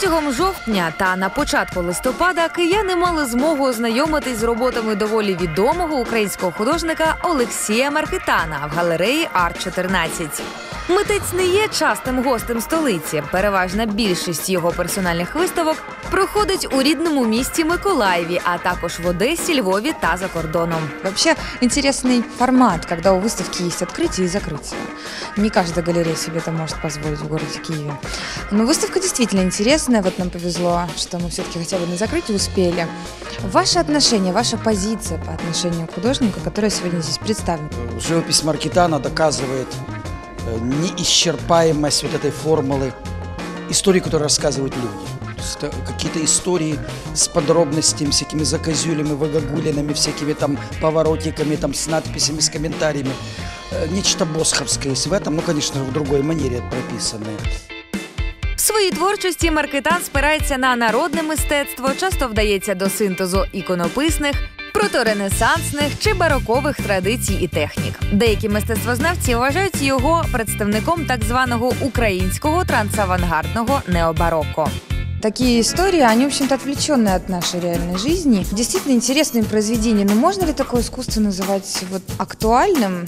Протягом жовтня та на початку листопада кияни мали змогу ознайомитись з роботами доволі відомого українського художника Олексія Маркетана в галереї Арт 14 Митець не є частим гостем столиці. Переважна більшість його персональних виставок проходить у рідному місті Миколаєві, а також в Одесі, Львові та за кордоном. Вообще интересный формат, когда у выставки есть открытие и закрытие. Не каждая галерея себе это может позволить в городе Киеве. Но выставка действительно интересная. Вот нам повезло, что мы все-таки хотя бы на закрытие успели. Ваше отношение, ваша позиция по отношению к художнику, которая сегодня здесь представлена? Живопись Маркетана доказывает э, неисчерпаемость вот этой формулы истории, которую рассказывают люди. То есть это какие-то истории с подробностями, всякими заказюлями, выгогулинами, всякими там поворотиками, там с надписями, с комментариями. Э, Нечто босховское есть в этом, ну, конечно, в другой манере прописанное. В своїй творчості Маркетан спирається на народне мистецтво, часто вдається до синтезу іконописних, проторенесансних чи барокових традицій і технік. Деякі мистецтвознавці вважають його представником так званого українського трансавангардного необароко. Такие истории, они, в общем-то, отвлеченные от нашей реальной жизни. Действительно интересные произведения. Но можно ли такое искусство называть вот актуальным?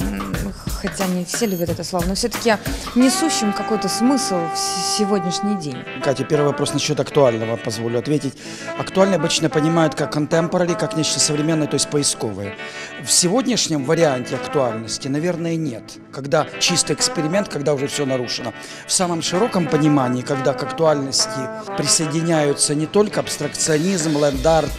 Хотя не все любят это слово, но все-таки несущим какой-то смысл в сегодняшний день. Катя, первый вопрос насчет актуального, позволю ответить. Актуально обычно понимают как contemporary, как нечто современное, то есть поисковое. В сегодняшнем варианте актуальности, наверное, нет. Когда чистый эксперимент, когда уже все нарушено. В самом широком понимании, когда к актуальности присоединяются не только абстракционизм, ленд-арт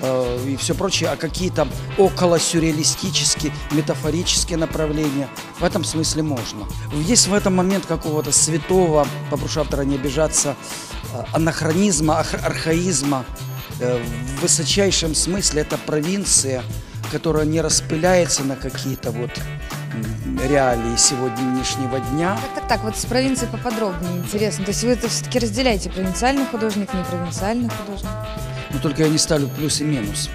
э, и все прочее, а какие-то около сюрреалистические, метафорические направления. В этом смысле можно. Есть в этом момент какого-то святого, попрошу автора не обижаться, э, анахронизма, ах- архаизма. Э, В высочайшем смысле это провинция, которая не распыляется на какие-то вот реалии сегодняшнего дня. Так, так, так, вот с провинции поподробнее интересно. То есть вы это все-таки разделяете, провинциальный художник, не провинциальный художник? Но только я не ставлю плюс и минус.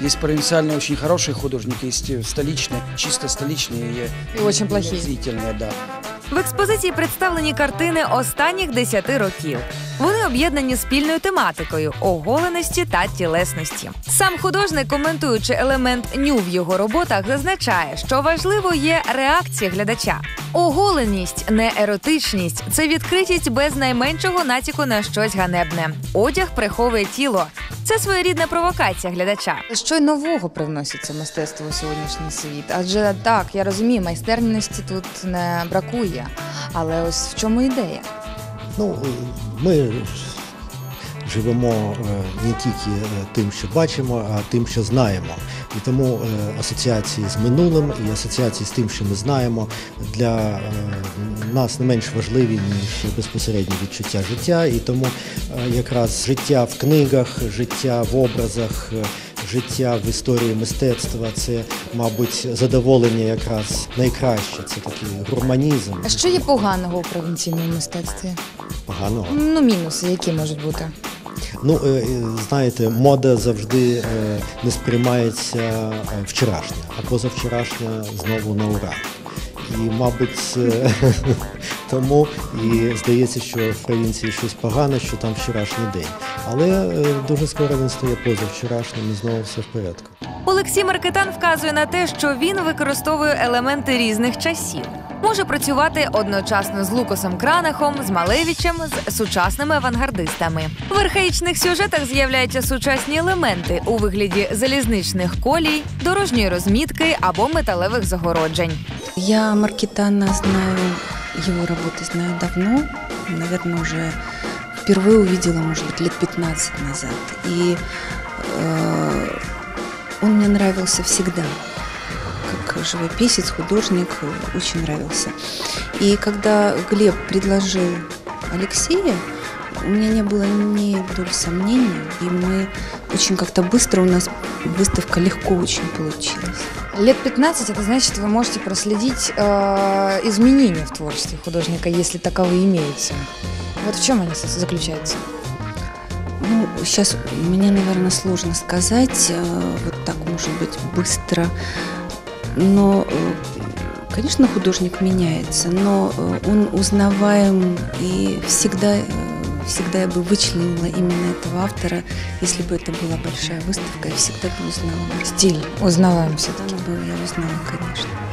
Есть провинциальные очень хорошие художники, есть э, столичные, чисто столичные И очень плохие. выразительные, да. В експозиції представлені картини останніх десяти років. Вони об'єднані спільною тематикою оголеності та тілесності. Сам художник, коментуючи елемент ню в його роботах, зазначає, що важливо є реакція глядача. Оголеність, не еротичність це відкритість без найменшого натяку на щось ганебне. Одяг приховує тіло. Це своєрідна провокація глядача. Що й нового привноситься мистецтво у сьогоднішній світ? Адже так, я розумію, майстерності тут не бракує. Але ось в чому ідея? Ну, ми живемо е, не тільки е, тим, що бачимо, а тим, що знаємо. І тому е, асоціації з минулим і асоціації з тим, що ми знаємо, для нас не менш важливі, ніж безпосереднє відчуття життя. І тому якраз життя в книгах, життя в образах. Життя в історії мистецтва це, мабуть, задоволення якраз найкраще. Це такий гурманізм. А що є поганого у провінційному мистецтві? Поганого. Ну, мінуси, які можуть бути? Ну, е, е, знаєте, мода завжди е, не сприймається вчорашня, а позавчорашня знову на ура. І, мабуть, тому і здається, що в провінції щось погане, що там вчорашній день. Але дуже скоро він стає позавчорашнім і знову все в порядку. Олексій Маркетан вказує на те, що він використовує елементи різних часів. Може працювати одночасно з Лукасом Кранахом, з Малевичем, з сучасними авангардистами. В архаїчних сюжетах з'являються сучасні елементи у вигляді залізничних колій, дорожньої розмітки або металевих загороджень. Я Маркитана знаю, его работы знаю давно, наверное, уже впервые увидела, может быть, лет 15 назад. И э, он мне нравился всегда. Как живописец, художник, очень нравился. И когда Глеб предложил Алексея, у меня не было ни доли сомнения, и мы очень как-то быстро, у нас выставка легко очень получилась. Лет 15 это значит, вы можете проследить э, изменения в творчестве художника, если таковые имеются. Вот в чем они заключаются? Сейчас мне, наверное, сложно сказать, э, вот так, может быть, быстро. Но, э, конечно, художник меняется, но э, он узнаваем и всегда, всегда я бы вычленила именно этого автора, если бы это была большая выставка, я всегда бы узнала. Стиль узнаваем все Всегда бы я узнала, конечно.